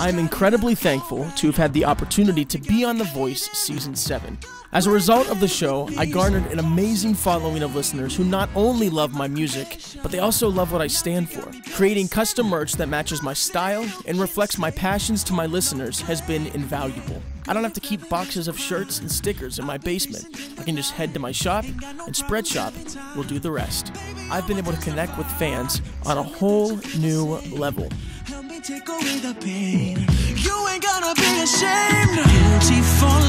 I am incredibly thankful to have had the opportunity to be on The Voice Season 7. As a result of the show, I garnered an amazing following of listeners who not only love my music, but they also love what I stand for. Creating custom merch that matches my style and reflects my passions to my listeners has been invaluable. I don't have to keep boxes of shirts and stickers in my basement. I can just head to my shop, and Spreadshop will do the rest. I've been able to connect with fans on a whole new level. Take away the pain. You ain't gonna be ashamed. Guilty for.